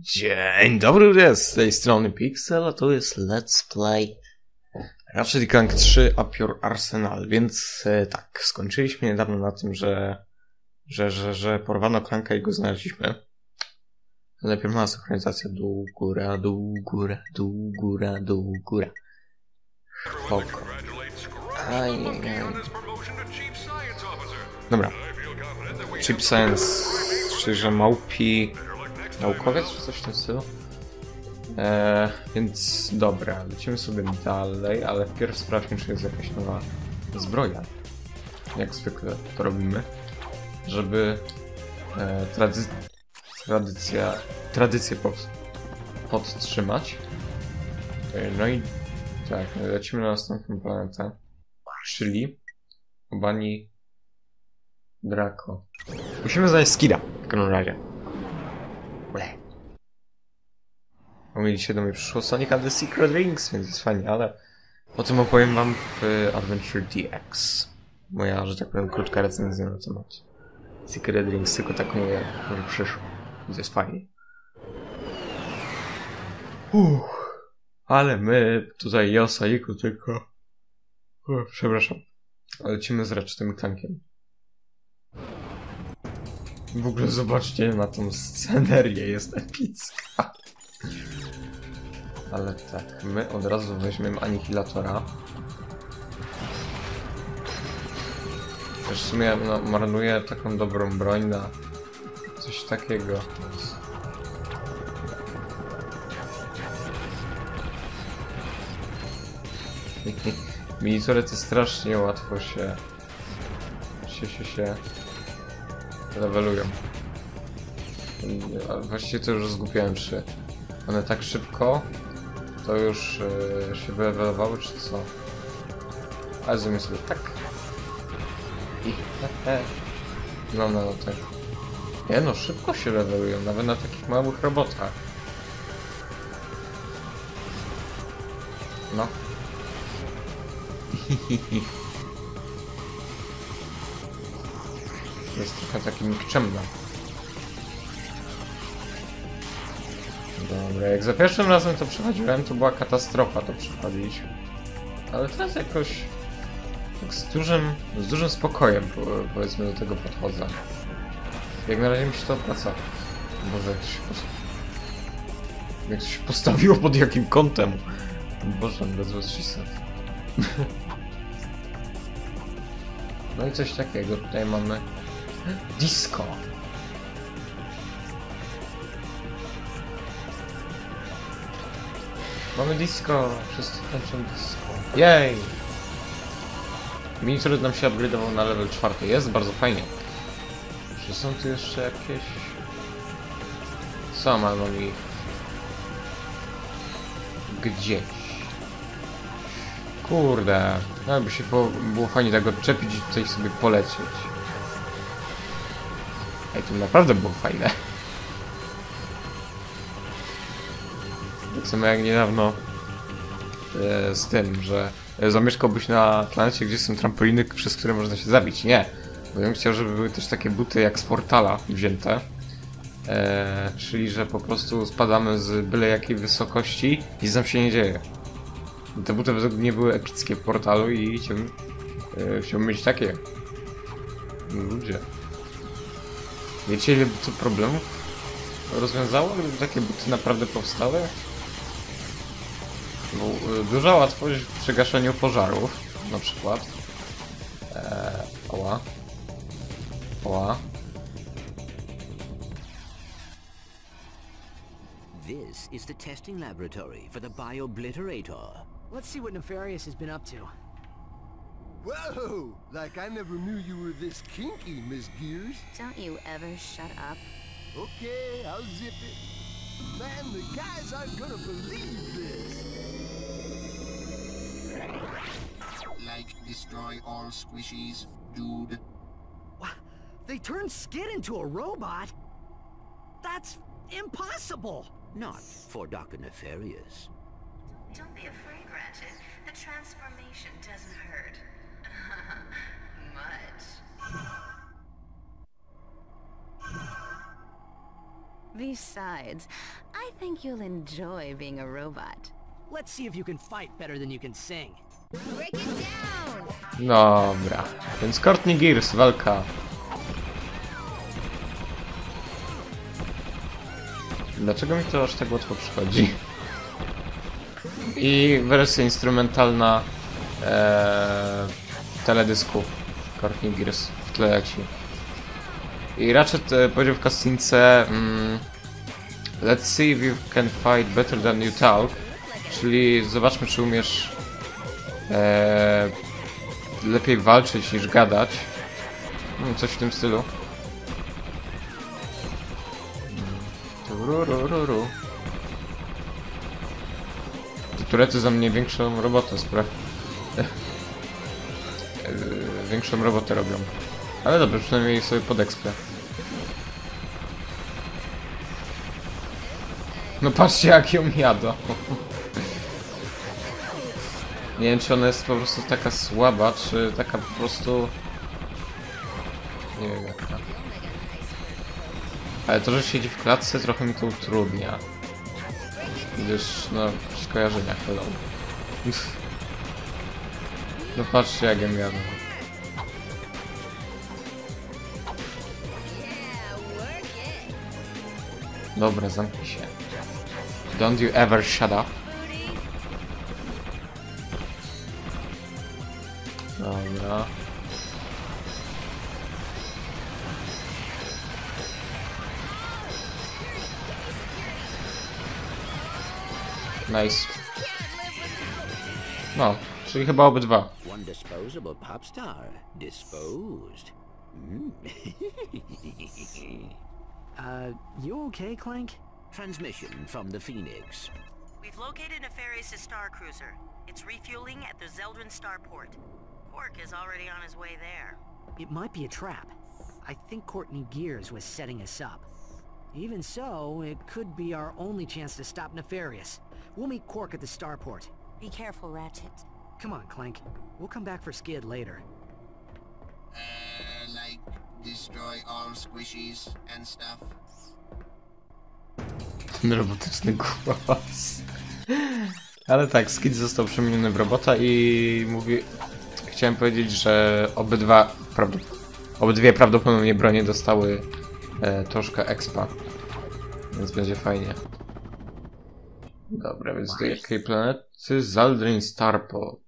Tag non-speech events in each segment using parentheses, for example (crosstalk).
Dzień dobry, z tej strony Pixel, a to jest Let's Play Ratchet Clank 3 Up Your Arsenal, więc e, tak, skończyliśmy niedawno na tym, że że, że, że porwano Clanka i go znaleźliśmy. Najpierw mała synchronizacja, dół, góra, dół, góra, dół, góra, dół, góra. Spoko. Ajajaj. Dobra. Chip Science, czyli że małpi naukowiec, czy coś w tym stylu? Eee, więc dobra, lecimy sobie dalej, ale wpierw sprawdźmy, czy jest jakaś nowa zbroja. Jak zwykle to robimy, żeby e, trady tradycja, tradycję pod podtrzymać. No i tak, lecimy na następną planetę, czyli Obani Draco. Musimy znaleźć skida w każdym razie. Mieliście do mnie przyszło Sonic and the Secret Rings, więc jest fajnie, ale o tym opowiem wam w Adventure DX. Moja, że tak powiem, krótka recenzja na temat Secret Rings, tylko tak mówię, że przyszło. Więc jest fajnie. Uff, ale my tutaj Josa i tylko... Uff, przepraszam. Lecimy z Ratchetem Clankiem. W ogóle zobaczcie na tą scenerię, jest epicka. Ale tak, my od razu weźmiemy Anihilatora. Też w sumie no, marnuję taką dobrą broń na coś takiego. Więc... (laughs) Miniturety strasznie łatwo się się się się levelują. Właściwie to już zgubiłem, czy one tak szybko to już yy, się wylewelowały, czy co? Ale zrobię sobie tak. I he, he. Mam na. Nie no, szybko się levelują, nawet na takich małych robotach. No. (laughs) Jest trochę taki nikczemna. Jak za pierwszym razem to przechodziłem, to była katastrofa to przechodzić. Ale teraz jakoś tak z dużym, z dużym spokojem po, powiedzmy do tego podchodzę. Jak na razie mi się to opłaca. Boże, jak to się, post... jak to się postawiło pod jakim kątem? Boże, bez bezszysa. (laughs) No i coś takiego, tutaj mamy disco. Mamy disco, wszyscy tańczą disco. Jej! Miniatury nam się upgrade'ował na level 4. Jest bardzo fajnie. Czy są tu jeszcze jakieś... Ale mam ich... Gdzieś. Kurde. No by się było, było fajnie tak odczepić i tutaj sobie polecieć. Ej, to naprawdę było fajne. Tak samo jak niedawno e, z tym, że e, zamieszkałbyś na planecie, gdzie są trampoliny, przez które można się zabić. Nie. Bo ja bym chciał, żeby były też takie buty jak z portala wzięte. E, czyli, że po prostu spadamy z byle jakiej wysokości i nic nam się nie dzieje. Te buty według mnie były epickie w portalu i chciałbym, e, chciałbym mieć takie. Ludzie. Wiecie ile by to problemów rozwiązało, gdyby takie buty naprawdę powstały? Bo y, duża łatwość w przegaszaniu pożarów, na przykład. Eee, oła. Oła. This is the testing laboratory for the Biobliterator. Let's see what Nefarious has been up to. Whoa! Like I never knew you were this kinky, Miss Gears. Don't you ever shut up. Okay, I'll zip it. Man, the guys aren't gonna believe this. Like destroy all squishies, dude. Wha- They turned Skid into a robot? That's impossible! Not for Dr. Nefarious. Don't be afraid, Ratchet. The transformation doesn't hurt. (laughs) Much. Besides, I think you'll enjoy being a robot. Let's see if you can fight better than you can sing. Break it down! Dobra, więc Courtney Gears, walka. Dlaczego mi to aż tak łatwo przychodzi? I wersja instrumentalna e, teledysku Courtney Gears w tle leci. I Ratchet e, powiedział w cutscence mm, Let's see if you can fight better than you talk Czyli zobaczmy czy umiesz e, lepiej walczyć niż gadać. Hmm, coś w tym stylu. Tururururu. Te turety za mnie większą robotę spra... Yy, (laughs) większą robotę robią. Ale dobrze, przynajmniej sobie podekspę. No patrzcie jak ją jadą. Nie wiem, czy ona jest po prostu taka słaba, czy taka po prostu... Nie wiem jaka. Ale to, że siedzi w klatce trochę mi to utrudnia. Gdyż, no, skojarzenia hello. No patrzcie jak ją jadą. Dobra, zamknij się. Don't you ever shut up. Dobra. Nice. No, czyli chyba obydwa. One disposable pop star. Disposed. Mm. (laughs) Uh, you okay, Clank? Transmission from the Phoenix. We've located Nefarious' star cruiser. It's refueling at the Zeldrin starport. Quark is already on his way there. It might be a trap. I think Courtney Gears was setting us up. Even so, it could be our only chance to stop Nefarious. We'll meet Quark at the starport. Be careful, Ratchet. Come on, Clank. We'll come back for Skid later. Uh, like destroy all squishies and stuff. Ten robotyczny głos. Ale tak, Skid został przemieniony w robota i mówi... Chciałem powiedzieć, że obydwa... Prawdop... Obydwie prawdopodobnie bronie dostały e, troszkę expa. Więc będzie fajnie. Dobra, więc do jakiej planety? Zaldrin Starport.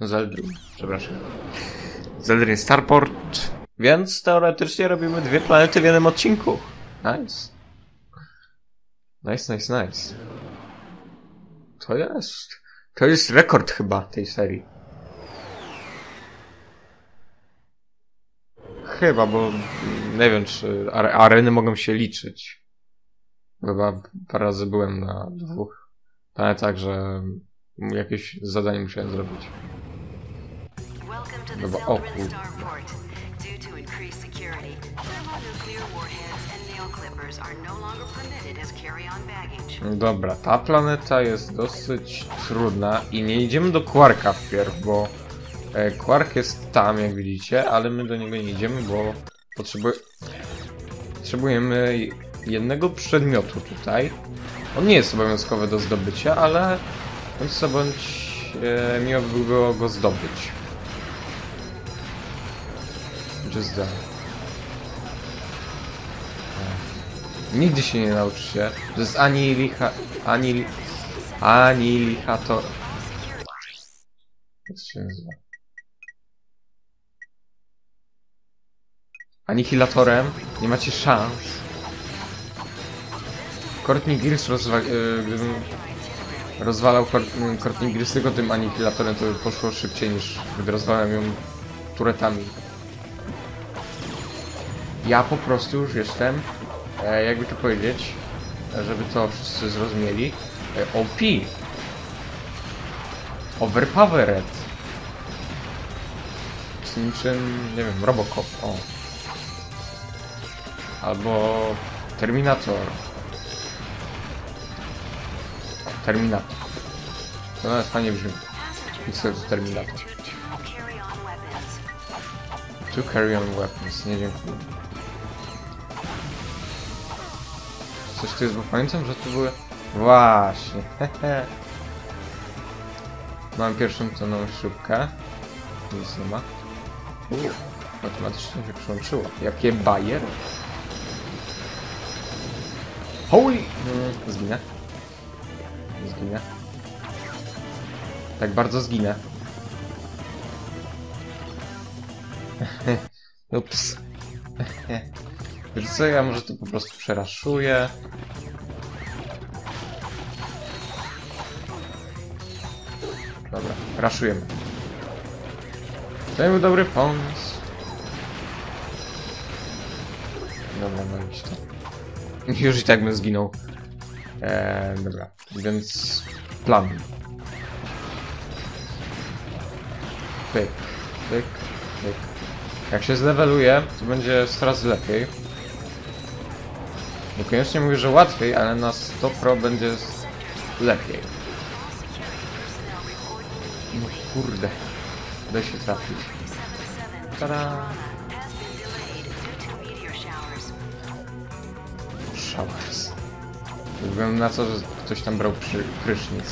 Zeldrin, przepraszam. Zeldrin Starport. Więc teoretycznie robimy dwie planety w jednym odcinku. Nice. Nice, nice, nice. To jest... To jest rekord chyba tej serii. Chyba, bo nie wiem, czy are areny mogą się liczyć. Chyba parę razy byłem na dwóch planetach, że jakieś zadanie musiałem zrobić. Dobra, o kurde. Dobra, ta planeta jest dosyć trudna i nie idziemy do Quarka wpierw, bo e, Quark jest tam, jak widzicie, ale my do niego nie idziemy, bo potrzebu potrzebujemy jednego przedmiotu tutaj. On nie jest obowiązkowy do zdobycia, ale bądź co bądź e, miło by było go zdobyć. Just that. Nigdy się nie nauczycie. To jest ani licha... ani... li- ani lichator... Jak się nazywa? Anihilatorem nie macie szans. Courtney Gears rozwa... y, gdybym rozwalał Court- Courtney Gears tylko tym anihilatorem, to by poszło szybciej niż gdy rozwalam ją turetami. Ja po prostu już jestem, e, jakby to powiedzieć, żeby to wszyscy zrozumieli, e, OP. Overpowered. Z niczym, nie wiem, Robocop, o. Albo Terminator. Terminator. To nawet fajnie brzmi. Że Terminator. To two carry-on weapons. Two carry-on weapons, nie dziękuję. Tu jest, pamiętam, że tu były... Właśnie. (laughs) Mam pierwszą toną śrubkę. Nic nie ma. Uuu, automatycznie się przyłączyło. Jakie bajer. Holy! Mm, zginę. Zginę. Tak bardzo zginę. (laughs) Ups. (laughs) Wiesz co, ja może to po prostu przeraszuję. Dobra, raszujemy. To był dobry pomysł. Dobra, no iść to. (laughs) Już i tak bym zginął. Eee, dobra, więc plan. Pyk, pyk, pyk. Jak się zleweluje, to będzie coraz lepiej. Niekoniecznie mówię, że łatwiej, ale na 100 pro będzie lepiej. No kurde. Daj się trafić. Tada! Showers. Względu na to, że ktoś tam brał przy, prysznic.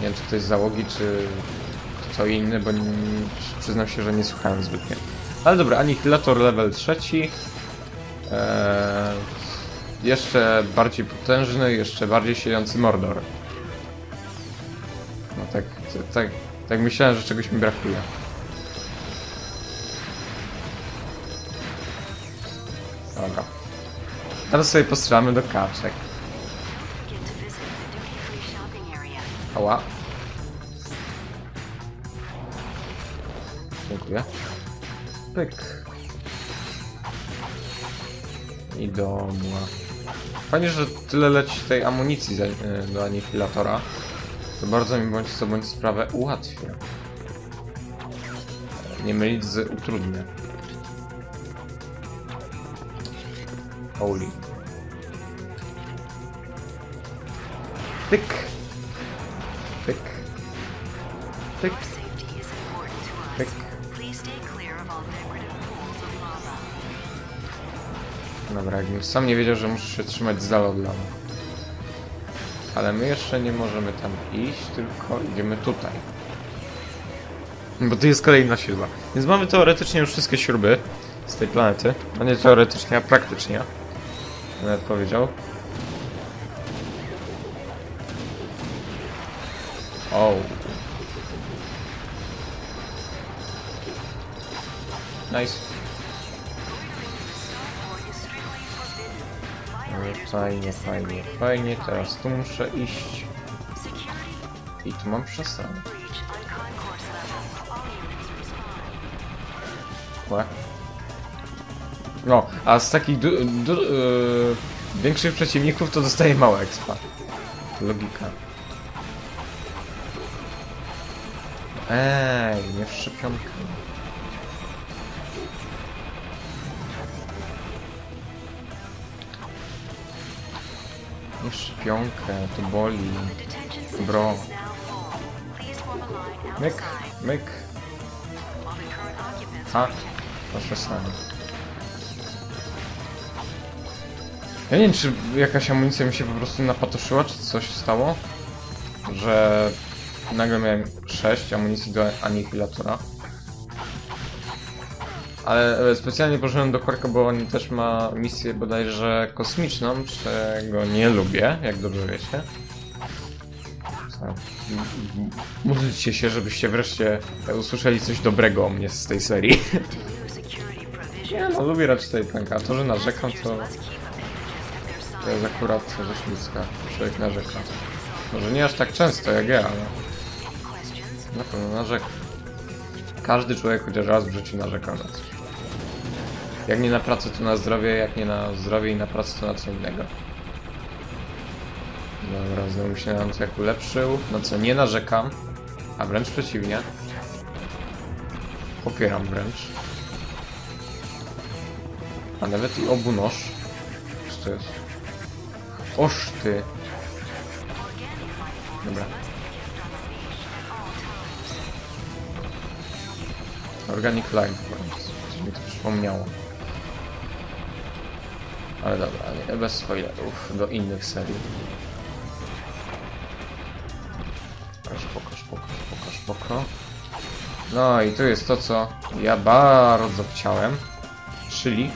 Nie wiem, czy ktoś z załogi, czy kto inny, bo przyznam się, że nie słuchałem zbytnio. Ale dobra, Anihilator level trzeci. Eee, jeszcze bardziej potężny, jeszcze bardziej siejący Mordor. No tak, tak, tak myślałem, że czegoś mi brakuje. Dobra. Teraz sobie postrzelamy do kaczek. Ała. Dziękuję. Pyk. I do muła. Fajnie, że tyle leci tej amunicji za, y, do anihilatora. To bardzo mi bądź co bądź sprawę ułatwia. Nie mylić z utrudnia. Holy. Pyk. Pyk. Pyk. Dobra, jakbym sam nie wiedział, że muszę się trzymać z dala od. Ale my jeszcze nie możemy tam iść, tylko idziemy tutaj. Bo tu jest kolejna śruba. Więc mamy teoretycznie już wszystkie śruby z tej planety. No nie teoretycznie, a praktycznie. Nawet powiedział. O. Nice. Fajnie, fajnie, fajnie. Teraz tu muszę iść. I tu mam respond. Łe. No, a z takich du, du, yy, większych przeciwników to dostaje małe expa. Logika. Ej, nie w szczepionkę. Szczepionkę, to boli. Bro. Myk, myk. Ha, proszę sami. Ja nie wiem, czy jakaś amunicja mi się po prostu napatoszyła, czy coś stało, że nagle miałem 6 amunicji do anihilatora. Ale e, specjalnie poszedłem do Korka, bo on też ma misję bodajże kosmiczną, czego nie lubię, jak dobrze wiecie. Módlcie się, żebyście wreszcie usłyszeli coś dobrego o mnie z tej serii. (laughs) provisions. no, lubię raczej tej planka. A to, że narzekam, to, to jest akurat rzecznicka. Człowiek narzeka. Może nie aż tak często jak ja, ale na pewno narzeka. Każdy człowiek chociaż raz w życiu narzeka na coś. Jak nie na pracę, to na zdrowie, jak nie na zdrowie i na pracę, to na co innego. Dobra, znowu się na to jak ulepszył. No co, nie narzekam, a wręcz przeciwnie. Popieram wręcz. A nawet i obu nóż. Co to jest? Ty. Dobra. Organic Life, coś mi to przypomniało. Ale dobra, nie, bez spoilerów do innych serii. Spoko, spoko, spoko, spoko. No i tu jest to, co ja bardzo chciałem, czyli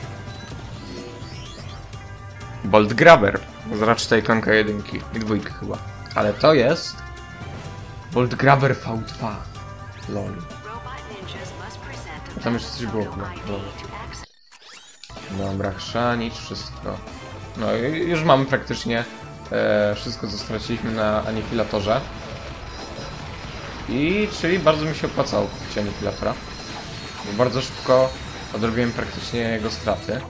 Bolt Grabber z Ratchet Clanka 1 i 2 chyba. Ale to jest Bolt Grabber V2. Lol. Tam jeszcze coś było chyba. Dobra. chrzanić wszystko. No i już mamy praktycznie e, wszystko, co straciliśmy na anihilatorze. I czyli bardzo mi się opłacało kupić anihilatora. Bo bardzo szybko odrobiłem praktycznie jego straty.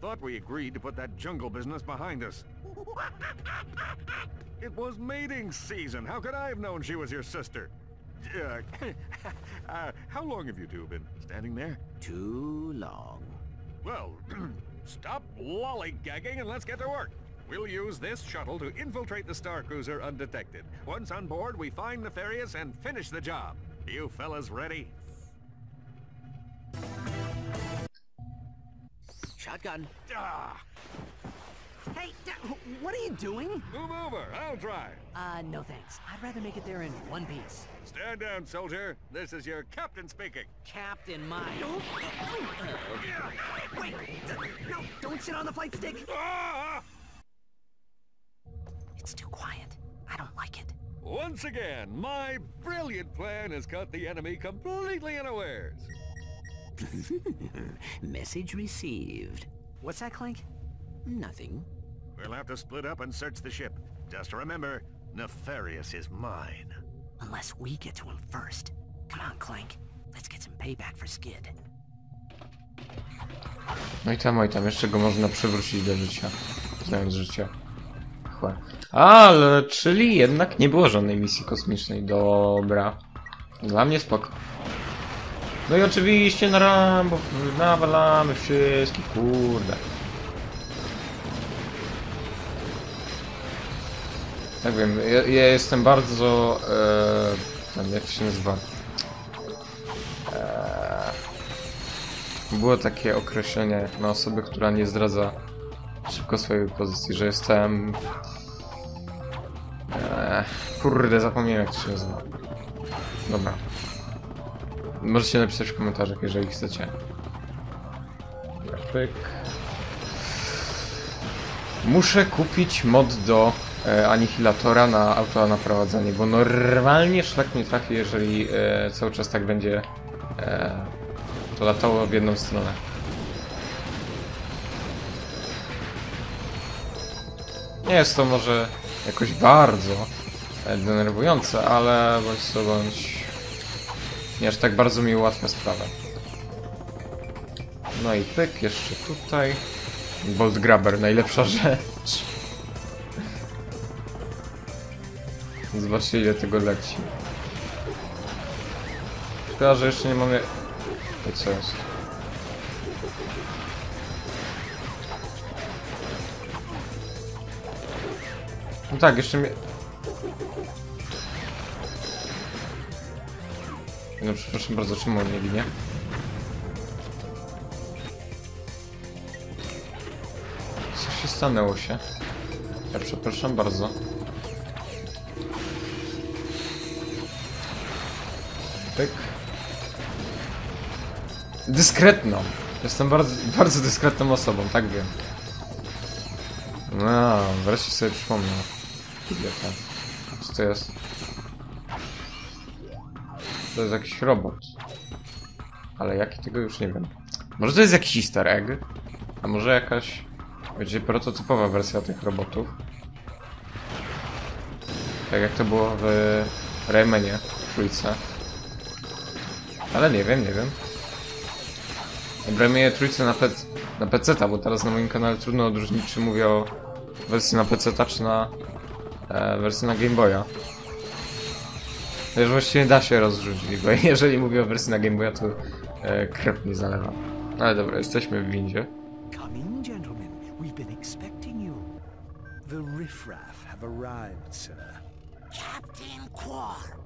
Thought we agreed to put that jungle business behind us. It was mating season. How could I have known she was your sister? Uh, (coughs) uh, how long have you two been standing there? Too long. Well, (clears throat) stop lollygagging and let's get to work. We'll use this shuttle to infiltrate the Star Cruiser undetected. Once on board, we find Nefarious and finish the job. You fellas ready? Shotgun. Ah, Hey, what are you doing? move over. I'll drive. Uh, no thanks. I'd rather make it there in one piece. Stand down, soldier. This is your captain speaking. Captain Mine. Wait, no, don't sit on the flight stick. Ah! It's too quiet. I don't like it. Once again, my brilliant plan has caught the enemy completely unawares. (laughs) Message received. What's that, Clank? Nothing. We'll have to split up and search the ship. Just remember, Nefarious is mine. Unless we get to him first. Come on, Clank. Let's get some payback for Skid. No i tam, oj tam, jeszcze go można przywrócić do życia. Znając życie. Chłe. Ale, czyli jednak nie było żadnej misji kosmicznej. Dobra. Dla mnie spoko. No i oczywiście na Rambo nawalamy wszystkich, kurde. Tak wiem, ja, ja jestem bardzo... E, tam, jak to się nazywa? Było takie określenie na osobę, która nie zdradza szybko swojej pozycji, że jestem... Eee, kurde, zapomniałem jak to się nazywa. Dobra. Możecie napisać w komentarzach, jeżeli chcecie. Pyk. Muszę kupić mod do e, anihilatora na auto naprowadzanie, bo normalnie szlak nie trafi, jeżeli e, cały czas tak będzie e, to latało w jedną stronę. Nie jest to może jakoś bardzo e, denerwujące, ale bądź co bądź nie aż tak bardzo mi ułatwia sprawę. No i pyk, jeszcze tutaj. Bolt Grabber, najlepsza rzecz. Zobaczcie ile tego leci. Szkoda, że jeszcze nie mamy... I co jest? No tak, jeszcze mnie... No przepraszam bardzo, czemu on nie ginie? Co się stanęło się? Ja przepraszam bardzo. Pyk. Dyskretną. Jestem bardzo, bardzo dyskretną osobą, tak wiem. No, wreszcie sobie przypomnę. Idiota. Co to jest? To jest jakiś robot. Ale jaki tego już nie wiem. Może to jest jakiś easter egg? A może jakaś... Będzie prototypowa wersja tych robotów? Tak jak to było w Raymanie, w trójce. Ale nie wiem, nie wiem. Bramie trójce na, pec na PC, bo teraz na moim kanale trudno odróżnić, czy mówię o wersji na PC, czy na e, wersji na Game Boya. Też właściwie da się rozróżnić, bo (laughs) jeżeli mówię o wersji na Game Boya, to e, krew mi zalewa. Ale dobra, jesteśmy w windzie. Come in, gentlemen. We've been expecting you. The riffraff have arrived, sir. Captain Quark,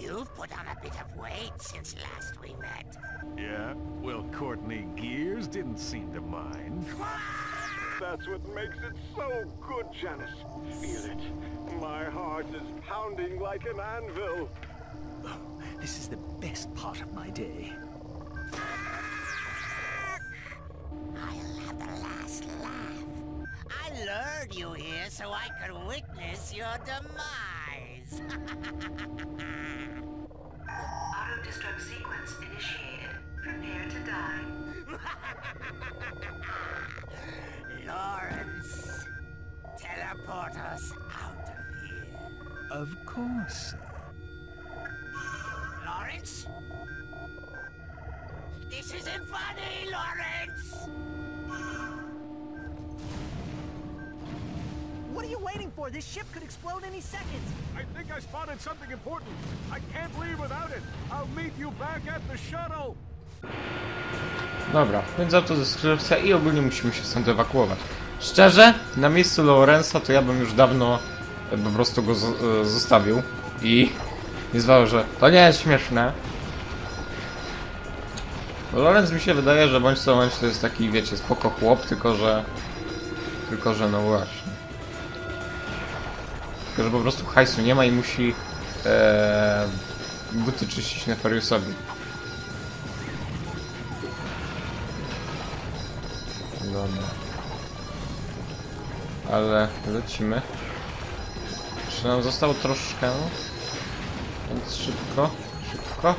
You've put on a bit of weight since last we met. Yeah? Well, Courtney Gears didn't seem to mind. That's what makes it so good, Janice. Feel it. My heart is pounding like an anvil. Oh, (sighs) This is the best part of my day. I'll have the last laugh. I lured you here so I could witness your demise. Auto-destruct sequence initiated. Prepare to die. (laughs) Lawrence, teleport us out of here. Of course. Lawrence? For? This ship could explode any second. I think I spotted something important. I can't leave without it. I'll meet you back at the shuttle. Dobra, więc autodeskrypcja i ogólnie musimy się stąd ewakuować. Szczerze, na miejscu Lorenza to ja bym już dawno e, po prostu go e, zostawił i nie zwał, że to nie jest śmieszne. Lorenz mi się wydaje, że bądź co bądź to jest taki, wiecie, spoko chłop, tylko że... Tylko że no właśnie. Tylko że po prostu hajsu nie ma i musi e, buty czyścić Nefariusowi. Dobra. Ale lecimy. Czy nam zostało troszkę? Więc szybko, szybko,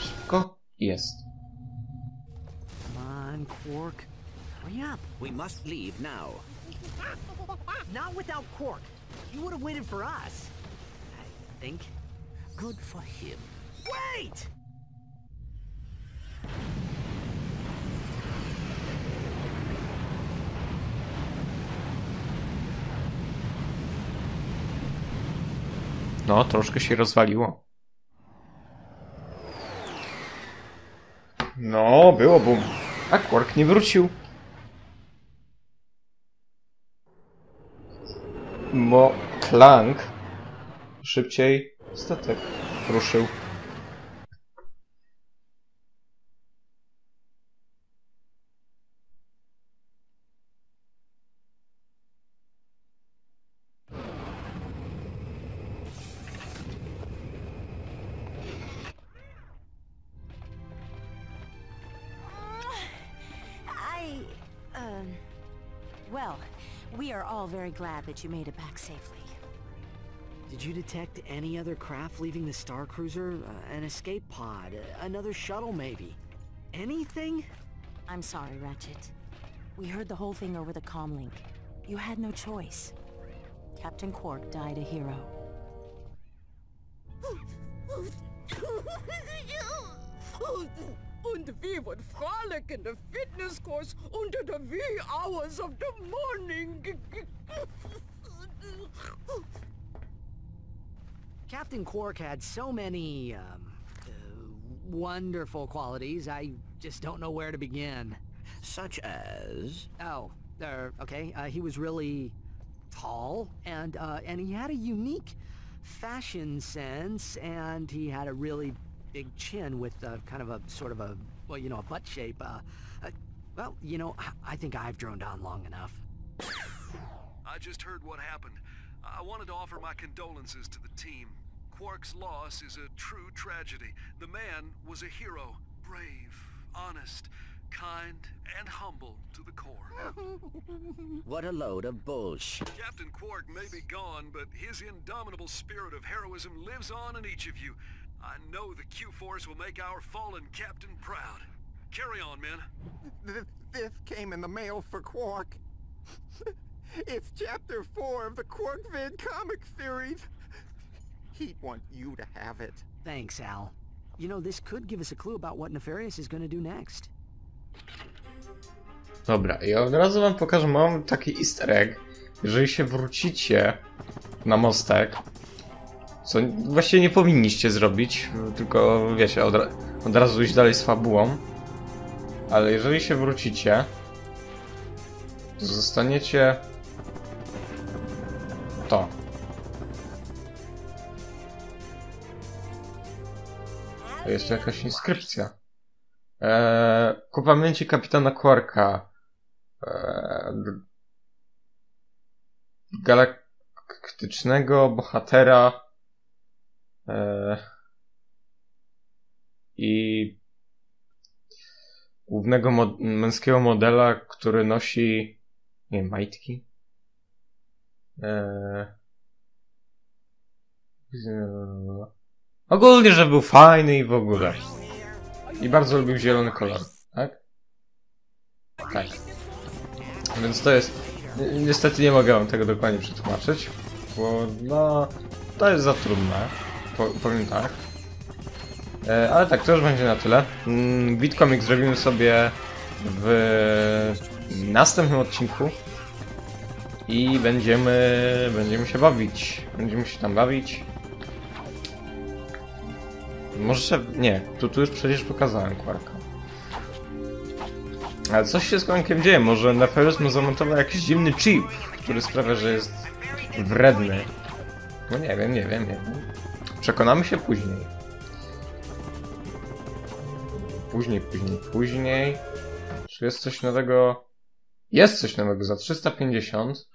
szybko. Jest. Come on, Quark. Hurry up. We must leave now. Not without Quark. You would have waited for us. I think. Good for him. Wait! No, troszkę się rozwaliło. No, było bum. A Quark nie wrócił. Bo Clank szybciej statek ruszył. That you made it back safely. Did you detect any other craft leaving the Star Cruiser? Uh, an escape pod? Uh, another shuttle, maybe? Anything? I'm sorry, Ratchet. We heard the whole thing over the comlink. You had no choice. Captain Quark died a hero. Und wie wird frolic in the fitness course under the wee hours of the morning? Captain Quark had so many, um, uh, wonderful qualities, I just don't know where to begin. Such as? Oh, er, okay, uh, he was really tall, and, uh, and he had a unique fashion sense, and he had a really big chin with uh, kind of a sort of a, well, you know, a butt shape. Uh, uh, well, you know, I- I think I've droned on long enough. I just heard what happened. I wanted to offer my condolences to the team. Quark's loss is a true tragedy. The man was a hero. Brave, honest, kind, and humble to the core. (laughs) What a load of bullshit. Captain Quark may be gone, but his indomitable spirit of heroism lives on in each of you. I know the Q-Force will make our fallen captain proud. Carry on, men. Th- this came in the mail for Quark. (laughs) it's chapter 4 of the Quarkvid comic series. He'd want you to have it. Thanks, Al. You know, this could give us a clue about what Nefarious is gonna do next. Dobra, i od razu wam pokażę, mam taki easter egg. Jeżeli się wrócicie na mostek, co właściwie nie powinniście zrobić, tylko wiecie, od, ra od razu iść dalej z fabułą. Ale jeżeli się wrócicie, to zostaniecie to. Jest jakaś inskrypcja. Eee, ku pamięci kapitana Quarka. Eee, galaktycznego bohatera. Eee, I głównego męskiego modela, który nosi nie majtki. Eee, eee, ogólnie, że był fajny i w ogóle. I bardzo lubił zielony kolor, tak? Tak. Więc to jest... ni- Niestety nie mogę wam tego dokładnie przetłumaczyć, bo no... To jest za trudne, po, powiem tak. E, ale tak, to już będzie na tyle. Mm, Bitcomic zrobimy sobie w następnym odcinku i będziemy, będziemy się bawić. Będziemy się tam bawić. Może, nie, tu, tu już przecież pokazałem Quarka. Ale coś się z Quarkiem dzieje, może Nefarious mu zamontował jakiś dziwny chip, który sprawia, że jest wredny. No nie wiem, nie wiem, nie wiem. Przekonamy się później. Później, później, później. Czy jest coś nowego? Jest coś nowego za 350.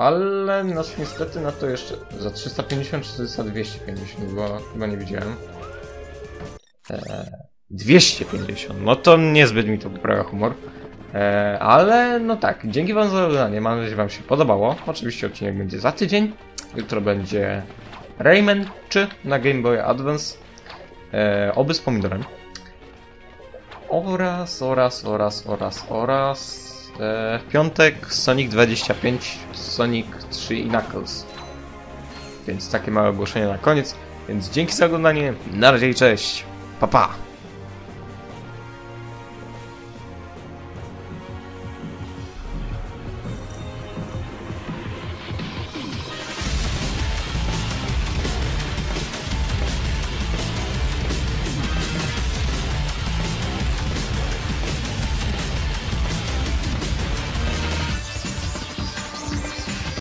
Ale nas niestety na to jeszcze... Za 350 czy za 250, bo chyba nie widziałem. Eee, 250. No to niezbyt mi to poprawia humor. Eee, ale no tak, dzięki wam za oglądanie. Mam nadzieję, że wam się podobało. Oczywiście odcinek będzie za tydzień. Jutro będzie Rayman 3 na Game Boy Advance. Eee, oby z pomidorem. Oraz, oraz, oraz, oraz, oraz... E, w piątek Sonic 25, Sonic 3 i Knuckles. Więc takie małe ogłoszenie na koniec. Więc dzięki za oglądanie. Na razie i cześć. Pa pa.